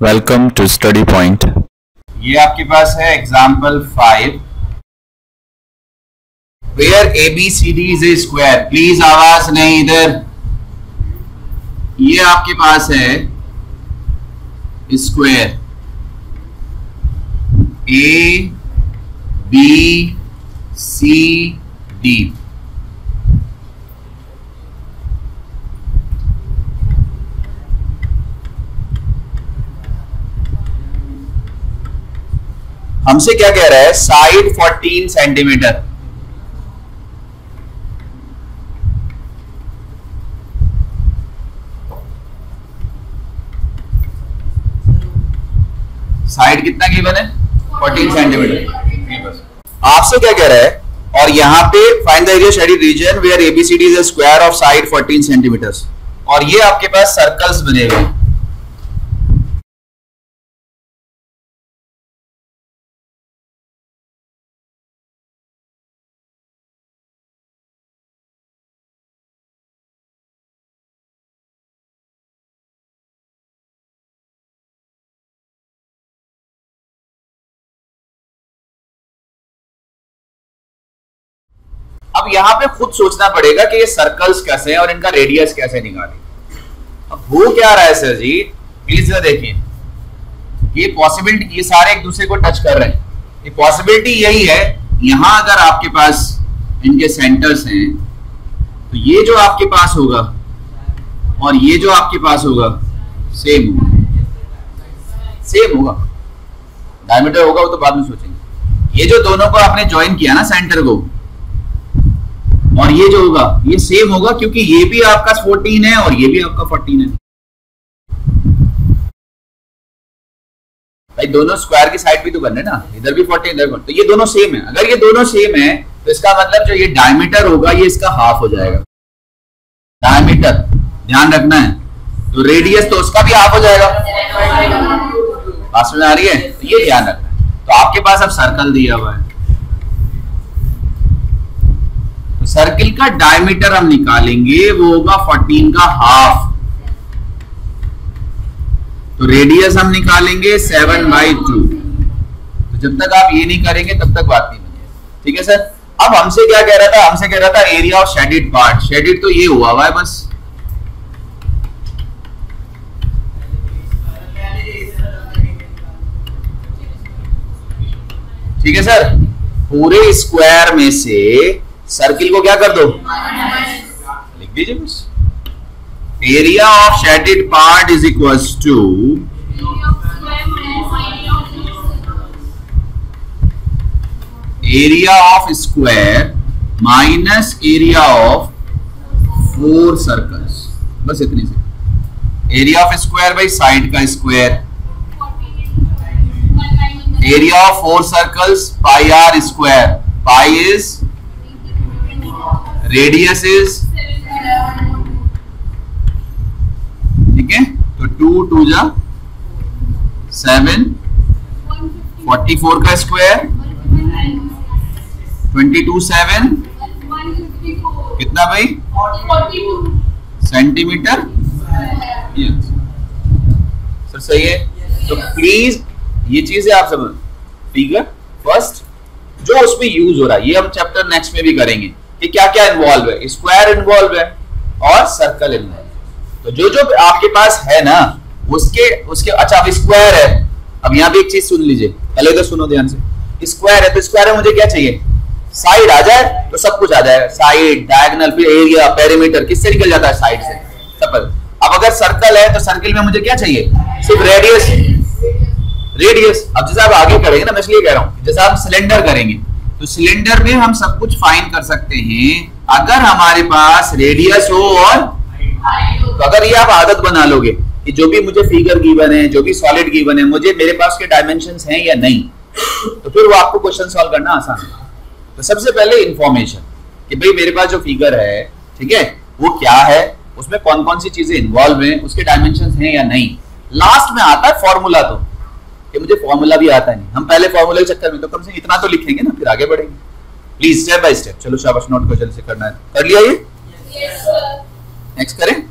Welcome to study point ये आपके पास है example five where A B C D is a square please आवाज़ नहीं इधर। ये आपके पास है square A B C D हमसे क्या कह रहा है? साइड 14 सेंटीमीटर साइड कितना गिवन है? 14 सेंटीमीटर आपसे क्या कह रहा है? और यहाँ पे find the area shaded region where ABCD is a square of side 14 centimetre और ये आपके पास सर्कल्स बने हुए हैं। अब यहाँ पे खुद सोचना पड़ेगा कि ये सर्कल्स कैसे हैं और इनका रेडियस कैसे निकालें। अब हो क्या रहा है सर जी? प्लीज़ देखिए। ये पॉसिबिलिटी ये सारे एक दूसरे को टच कर रहे हैं। ये पॉसिबिलिटी यही है, यहाँ अगर आपके पास इनके सेंटर्स हैं तो ये जो आपके पास होगा और ये जो आपके पास होगा सेम होगा। सेम होगा। डायमीटर होगा, वो तो बाद में सोचेंगे। ये जो दोनों को आपने ज्वाइन किया ना सेंटर को और ये जो होगा, ये सेम होगा क्योंकि ये भी आपका 14 है और ये भी आपका 14 है। भाई, दोनों स्क्वायर की साइड भी तो बन रहे ना, इधर भी 14 इधर तो ये दोनों सेम है। अगर ये दोनों सेम है तो इसका मतलब जो ये डायमीटर होगा, ये इसका हाफ़ हो जाएगा। डायमीटर ध्यान रखना है। तो रेडियस तो उसका भी हाफ़ हो जाएगा। आ रही है? तो ये ध्यान रखना है। तो आपके पास अब सर्कल दिया हुआ है तो सर्किल का डायमीटर हम निकालेंगे, वो होगा 14 का हाफ़ तो रेडियस हम निकालेंगे 7 बाई टू तो जब तक आप ये नहीं करेंगे, तब तक बात नहीं बनेगी। ठीक है सर अब हमसे क्या कह रहा था? हमसे कह रहा था area of shaded part shaded तो ये हुआ हुआ है बस। ठीक है सर पूरे स्क्वायर में से सर्किल को क्या कर दो? लिख दीजिए बस। Area of shaded part is equal to area of square minus area of four circles बस इतनी से। Area of square by side का square area of four circles pi R square pi is radius is ठीक है? तो two two जा seven forty four का square twenty two seven कितना भाई? सेंटीमीटर सर सही है? तो प्लीज़ ये चीज़ें आप समझ फिगर फ़र्स्ट जो उसमें यूज़ हो रहा है, ये हम चैप्टर नेक्स्ट में भी करेंगे। कि क्या क्या इन्वॉल्व है? स्क्वायर इन्वॉल्व है और सर्कल इन्वॉल्व तो जो जो आपके पास है ना, उसके उसके अच्छा अब स्क्वायर है। अब यहाँ भी एक चीज़ सुन लीजिए। पहले तो सुनो ध्यान से। स्क्वायर है तो स्क्वायर में मुझे क्या चाहिए? साइड आ जाए तो सब कुछ आ जाए साइड डायगनल फिर एरिया पेरीमीटर किससे निकल जाता है? साइड से। सपल अब अगर सर्कल है तो सर्किल में मुझे क्या चाहिए? सिर्फ़ रेडियस रेडियस अब जैसे आप आगे करेंगे ना, मैं इसलिए कह रहा हूँ जैसे आप सिलेंडर करेंगे तो सिलेंडर में हम सब कुछ फाइन कर सकते हैं। अगर हमारे पास रेडियस हो और तो अगर ये आप आदत बना लोगे कि जो भी मुझे फिगर गिवन है, जो भी सॉलिड गिवन है, मुझे, मेरे पास के डायमेंशन हैं या नहीं तो फिर वो आपको क्वेश्चन सॉल्व करना आसान है। तो सबसे पहले इंफॉर्मेशन कि भाई मेरे पास जो फिगर है, ठीक है, वो क्या है, उसमें कौन कौन सी चीज़ें इन्वॉल्व है, उसके डायमेंशन हैं या नहीं। लास्ट में आता है फॉर्मूला तो। कि मुझे फॉर्मूला भी आता नहीं। हम पहले फॉर्मूला के चक्कर में तो कम से इतना तो लिखेंगे ना फिर आगे बढ़ेंगे। प्लीज़ स्टेप बाय स्टेप चलो शाबाश नोट को जल्दी से करना है। कर लिया ये? नेक्स्ट करें।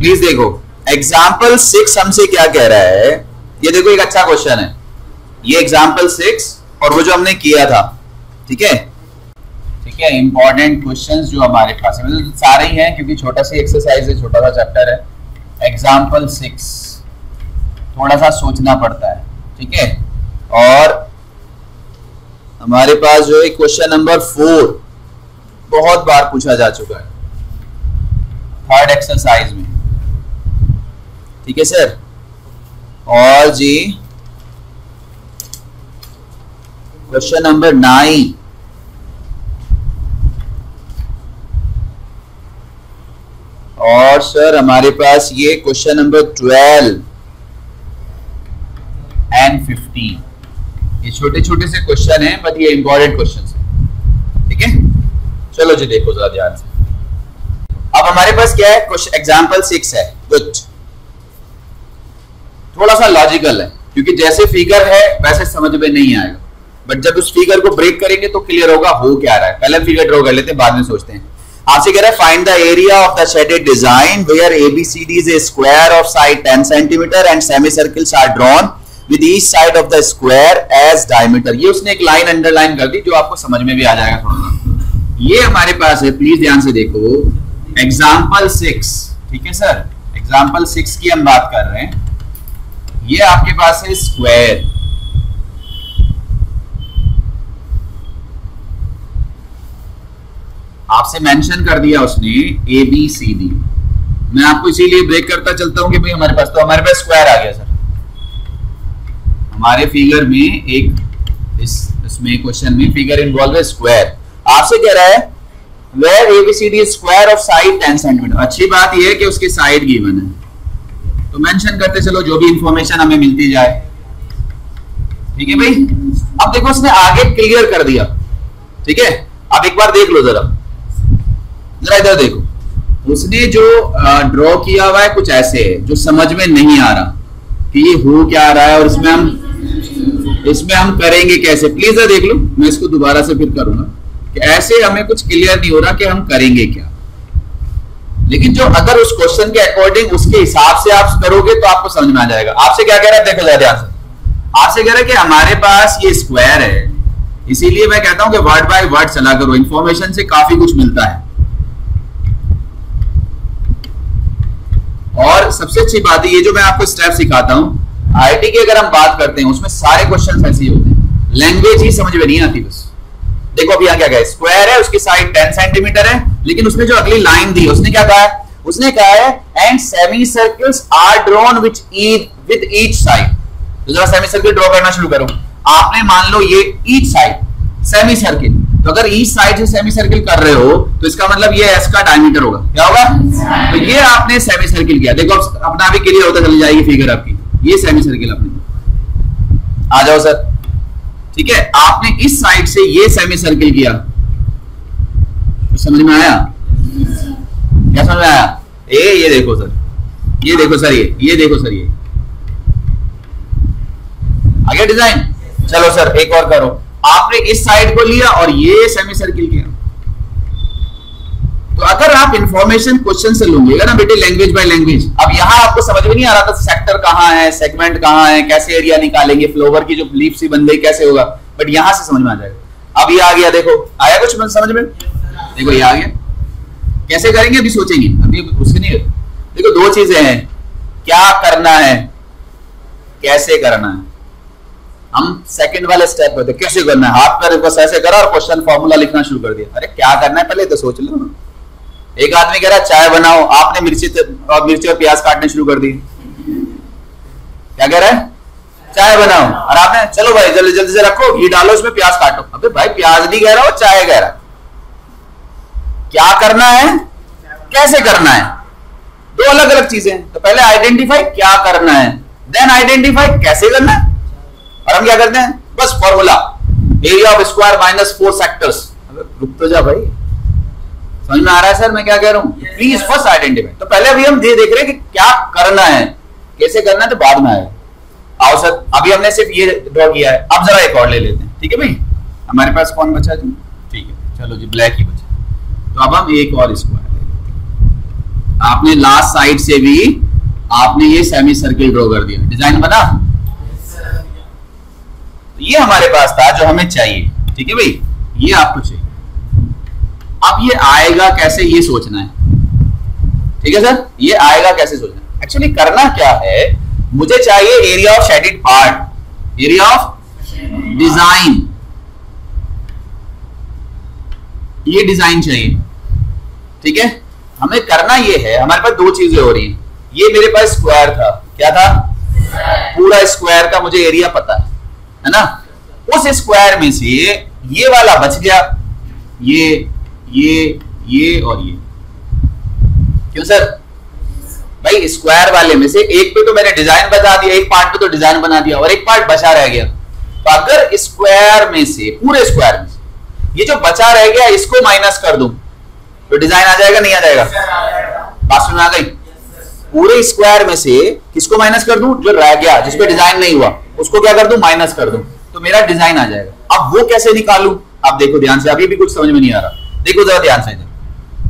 प्लीज़ देखो एग्ज़ाम्पल सिक्स हमसे क्या कह रहा है? ये देखो एक अच्छा क्वेश्चन है। ये एग्ज़ाम्पल सिक्स और वो जो हमने किया था ठीक है? ठीक है इंपॉर्टेंट क्वेश्चन जो हमारे पास है? मतलब सारे ही हैं, क्योंकि छोटा सा एक्सरसाइज है, छोटा सा चैप्टर है। एग्ज़ाम्पल सिक्स थोड़ा सा सोचना पड़ता है, ठीक है? और हमारे पास जो है क्वेश्चन नंबर फोर बहुत बार पूछा जा चुका है। थर्ड एक्सरसाइज में। ठीक है सर और जी क्वेश्चन नंबर नाइन और सर हमारे पास ये question number twelve and fifteen ये छोटे छोटे से क्वेश्चन हैं बट ये इंपॉर्टेंट क्वेश्चन है. ठीक है? चलो जी, देखो जरा ध्यान से। अब हमारे पास क्या है? क्वेश्चन एग्ज़ाम्पल सिक्स है। गुड थोड़ा सा लॉजिकल है, क्योंकि जैसे फिगर है, वैसे समझ में नहीं आएगा। बट जब उस फिगर को ब्रेक करेंगे तो क्लियर होगा, हो क्या रहा है? पहले फिगर ड्रॉ कर लेते हैं बाद में सोचते हैं। आपसे कह रहा है find the area of the shaded design where ABCD is a square of side 10 centimetre and semi circles are drawn with each side of the square as diameter ये उसने एक लाइन अंडरलाइन कर दी जो आपको समझ में भी आ जाएगा थोड़ा सा। ये हमारे पास है प्लीज़ ध्यान से देखो। एग्ज़ाम्पल सिक्स ठीक है सर एग्ज़ाम्पल सिक्स की हम बात कर रहे हैं। ये आपके पास है स्क्वायर आपसे मेंशन कर दिया उसने ए बी सी डी मैं आपको इसीलिए ब्रेक करता चलता हूँ कि भाई हमारे पास तो हमारे पास स्क्वायर आ गया सर हमारे फिगर में एक, इस, इसमें क्वेश्चन में फिगर इन्वॉल्व है स्क्वायर आपसे कह रहा है where ABCD square of side 10 centimetre अच्छी बात यह है कि उसकी साइड गिवन है। तो मेंशन करते चलो, जो भी इंफॉर्मेशन हमें मिलती जाए। ठीक है भाई? अब देखो, उसने आगे क्लियर कर दिया। ठीक है? अब एक बार देख लो जरा। जरा इधर देखो। उसने जो ड्रॉ किया हुआ है कुछ ऐसे है, जो समझ में नहीं आ रहा कि ये हो क्या रहा है और इसमें हम इसमें हम करेंगे कैसे। प्लीज़ देख लो, मैं इसको दोबारा से फिर करूँगा कि ऐसे हमें कुछ क्लियर नहीं हो रहा कि हम करेंगे क्या। लेकिन जो अगर उस क्वेश्चन के अकॉर्डिंग उसके हिसाब से आप करोगे तो आपको समझ में आ जाएगा। आपसे क्या कह रहा है? देखो जरा ध्यान से। आपसे कह रहा है कि हमारे पास ये स्क्वायर है। इसीलिए मैं कहता हूँ कि वर्ड बाय वर्ड चला करो। इंफॉर्मेशन से काफ़ी कुछ मिलता है। और सबसे अच्छी बात है, ये जो मैं आपको स्टेप सिखाता हूँ आईटी की अगर हम बात करते हैं, उसमें सारे क्वेश्चन ऐसे ही होते हैं। लैंग्वेज ही समझ में नहीं आती बस। देखो अभी यहाँ क्या कहा स्क्वायर है, उसकी साइड 10 सेंटीमीटर है, लेकिन उसने जो अगली लाइन दी उसने क्या कहा है? उसने कहा है and semi circles are drawn which with each side तो जरा सेमी सर्कल ड्रॉ करना शुरू करो। आपने मान लो ये ईच साइड सेमी सर्किल तो अगर ईच साइड से सेमी सर्किल कर रहे हो तो इसका मतलब ये एस का डायमीटर होगा। क्या होगा? तो ये आपने सेमी सर्किल किया। देखो, अपना अभी क्लियर होता चली जाएगी फिगर आपकी। ये सेमी सर्किल आपने आ जाओ सर ठीक है? आपने इस साइड से ये सेमी सर्किल किया समझ में आया? क्या समझ में आया? ए, ये देखो सर ये देखो सर ये। ये देखो सर ये। आगे डिज़ाइन चलो सर एक और करो। आपने इस साइड को लिया और ये सेमी सर्किल किया। तो अगर आप इंफॉर्मेशन क्वेश्चन से लोगे ना बेटे लैंग्वेज बाय लैंग्वेज अब यहाँ आपको समझ में नहीं आ रहा था सेक्टर कहाँ है सेगमेंट कहाँ है, कैसे एरिया निकालेंगे फ्लोवर की जो लीफ सी बन गई कैसे होगा बट यहाँ से समझ में आ जाएगा। अब ये आ गया, देखो, आया कुछ समझ में? देखो, ये आ गया। कैसे करेंगे, अभी सोचेंगे। अभी उसकी नहीं देखो, दो चीज़ें हैं। क्या करना है, कैसे करना है। हम सेकंड वाले स्टेप पे कैसे करना है? हाथ पर बस ऐसे करा और क्वेश्चन फॉर्मूला लिखना शुरू कर दिया। अरे, क्या करना है? पहले तो सोच लो एक आदमी कह रहा चाय बनाओ। आपने मिर्ची और मिर्ची और प्याज काटने शुरू कर दी। क्या कह रहा है? चाय बनाओ। और आपने चलो भाई, जल्दी जल्दी से रखो, घी डालो, उसमें प्याज काटो। अबे भाई, प्याज नहीं कह रहा हो, चाय कह रहा क्या करना है? कैसे करना है? दो अलग अलग चीज़ें तो पहले आइडेंटिफाई क्या करना है। देन आइडेंटिफाई कैसे करना है। और हम क्या करते हैं? बस formula area of square minus four sectors रुक तो जा भाई। समझ में आ रहा है सर? मैं क्या कह रहा हूँ? प्लीज़ फ़र्स्ट आइडेंटिफाई तो पहले अभी हम ये देख रहे हैं कि क्या करना है। कैसे करना है तो बाद में आएगा आओ सर अभी हमने सिर्फ़ ये ड्रॉ किया है। अब जरा एक और ले लेते हैं। ठीक है भाई? हमारे पास कौन बचा जी ठीक है। चलो जी ब्लैक ही बचा। तो अब हम एक और स्क्वायर ले लेते हैं। आपने लास्ट साइड से भी आपने ये सेमी सर्किल ड्रॉ कर दिया। डिज़ाइन बना? ये हमारे पास था जो हमें चाहिए। ठीक है भाई? ये आपको चाहिए। अब ये आएगा कैसे, ये सोचना है। ठीक है सर? ये आएगा कैसे सोचना एक्चुअली करना क्या है? मुझे चाहिए area of shaded part area of design ये डिज़ाइन चाहिए। ठीक है? हमें करना ये है, हमारे पास दो चीज़ें हो रही हैं। ये मेरे पास स्क्वायर था। क्या था? पूरा स्क्वायर का मुझे एरिया पता है। है ना? उस स्क्वायर में से ये वाला बच गया। ये ये ये और ये। क्यों सर? भाई स्क्वायर वाले में से एक पे तो मैंने डिज़ाइन बता दिया, एक पार्ट पे तो डिज़ाइन बना दिया और एक पार्ट बचा रह गया। तो अगर स्क्वायर में से, पूरे स्क्वायर में से, ये जो बचा रह गया, इसको माइनस कर दूँ तो डिज़ाइन आ जाएगा, नहीं आ जाएगा? बात सुन आ गई? पूरे स्क्वायर में से किसको माइनस कर दूँ? जो रह गया जिसपे डिज़ाइन नहीं हुआ। उसको क्या कर दूँ? माइनस कर दूँ। तो मेरा डिज़ाइन आ जाएगा। अब वो कैसे निकालू? आप देखो ध्यान से, अभी भी कुछ समझ में नहीं आ रहा। देखो जरा ध्यान से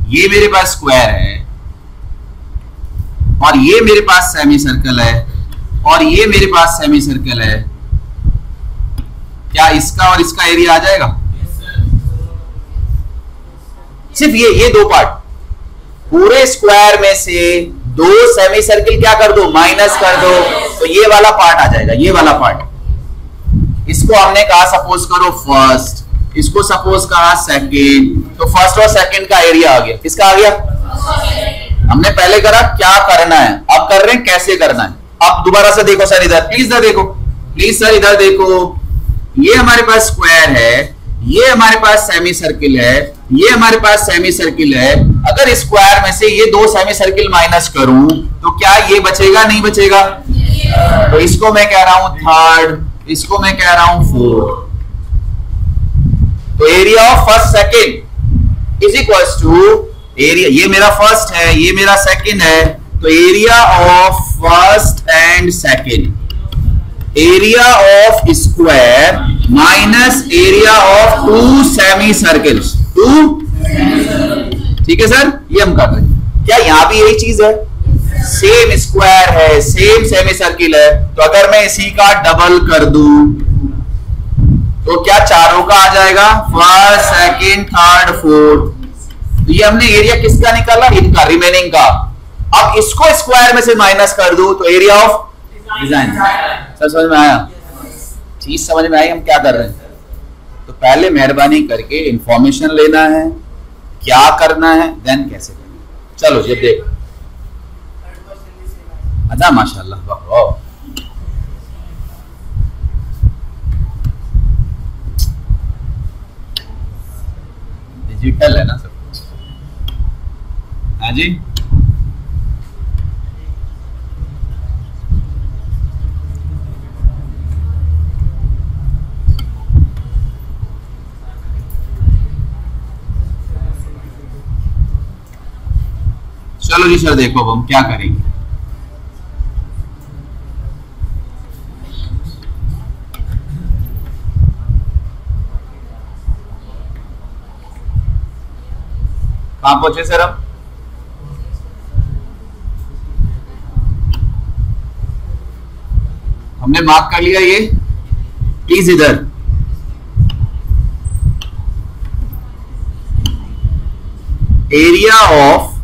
ये मेरे पास स्क्वायर है, और ये मेरे पास सेमी सर्कल है, और ये मेरे पास सेमी सर्कल है। क्या इसका और इसका एरिया आ जाएगा? सिर्फ़ ये ये दो पार्ट पूरे स्क्वायर में से दो सेमी सर्किल क्या कर दो? माइनस कर दो। तो ये वाला पार्ट आ जाएगा, ये वाला पार्ट इसको हमने कहा सपोज़ करो फ़र्स्ट इसको सपोज़ कहा सेकंड तो फ़र्स्ट और सेकंड का एरिया आ गया. किसका आ गया? हमने पहले करा, क्या करना है? अब कर रहे हैं, कैसे करना है? अब दोबारा से देखो सर इधर. प्लीज़ इधर देखो. प्लीज़ सर इधर देखो. ये हमारे पास स्क्वायर है. ये हमारे पास सेमी सर्किल है. ये हमारे पास सेमी सर्किल है. अगर स्क्वायर में से ये दो सेमी सर्किल माइनस करूँ तो क्या ये बचेगा, नहीं बचेगा? तो इसको मैं कह रहा हूँ थर्ड इसको मैं कह रहा हूँ फोर्थ तो area of first second is equal to area ये मेरा फ़र्स्ट है, ये मेरा सेकेंड है. तो area of first and second area of square minus area of two semi circles two ठीक है सर ये हम कर रहे हैं। क्या यहाँ भी यही चीज़ है? सेम स्क्वायर है सेम सेमी सर्किल है तो अगर मैं इसी का डबल कर दू तो क्या चारों का आ जाएगा? फ़र्स्ट सेकेंड थर्ड फोर्थ तो ये हमने एरिया किसका निकाला? इनका रिमेनिंग का. अब इसको स्क्वायर में से माइनस कर दू तो एरिया ऑफ़ डिज़ाइन सर समझ में आया? चीज़ समझ में आई? हम क्या कर रहे हैं? तो पहले मेहरबानी करके इंफॉर्मेशन लेना है, क्या करना है देन कैसे करना चलो जी देख। माशाल्लाह, वाह वाह। डिजिटल है ना सब? हाँ जी? चलो जी सर, देखो अब हम क्या करेंगे। कहाँ पहुँचे सर हम? हमने मार्क कर लिया ये। प्लीज़ इधर। Area of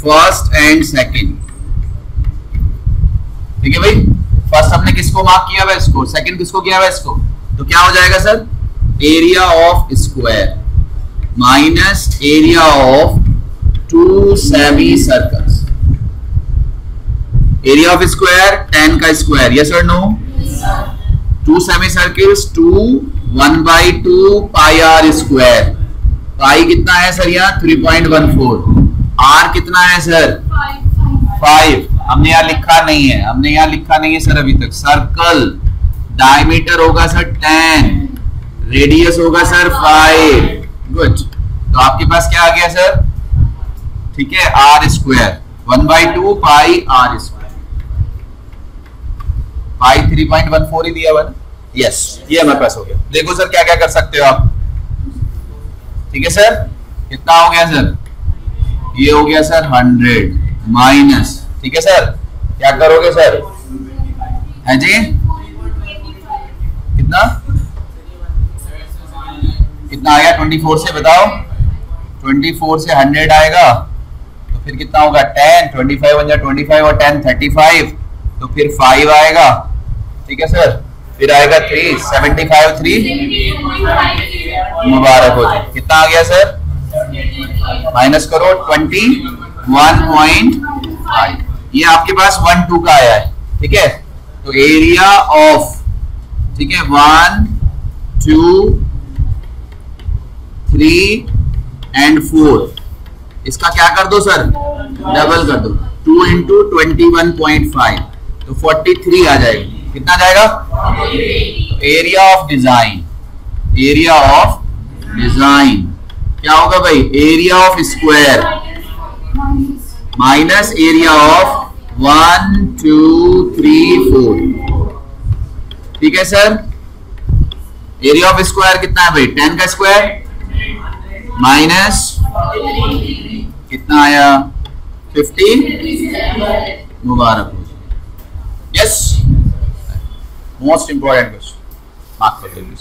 first and second. ठीक है भाई, फ़र्स्ट हमने किसको मार्क किया हुआ इसको? सेकंड किसको किया हुआ इसको? तो क्या हो जाएगा sir? Area of square. Minus area of two semi circles area of square ten का स्क्वायर यस और no two semi circles two one by two pi R square pi कितना है सर यहाँ? Three point one four R कितना है sir? Five हमने यहाँ लिखा नहीं है। हमने यहाँ लिखा नहीं है सर अभी तक। सर्कल डायमीटर होगा सर टेन रेडियस होगा सर फाइव गुड तो आपके पास क्या आ गया, सर? ठीक है R square one by two pi R square pi three point one four ही दिया वन यस ये हमारे पास हो गया. देखो, सर क्या क्या कर सकते हो आप? ठीक है, सर? कितना हो गया, सर? ये हो गया, सर हंड्रेड माइनस ठीक है, सर? क्या करोगे, सर? है जी? कितना? कितना आया ट्वेंटी फोर से बताओ। ट्वेंटी फोर से हंड्रेड आएगा तो फिर कितना होगा? Ten twenty five one twenty five और टेन थर्टी फाइव तो फिर फाइव आएगा। ठीक है सर फिर आएगा थ्री सेवेंटी फाइव थ्री मुबारक हो। जाए कितना आ गया सर माइनस करो ट्वेंटी वन पॉइंट फाइव ये आपके पास वन टू का आया है। ठीक है? तो एरिया ऑफ़ ठीक है? One two three and four इसका क्या कर दो सर डबल कर दो। Two into twenty one point five तो फोर्टी थ्री आ जाएगी। कितना जाएगा? Area of design area of design क्या होगा भाई? Area of square minus area of one two three four ठीक है सर एरिया ऑफ़ स्क्वायर कितना है भाई? टेन का स्क्वायर माइनस कितना आया? फिफ्टी मुबारक yes most important question mark कर दीजिए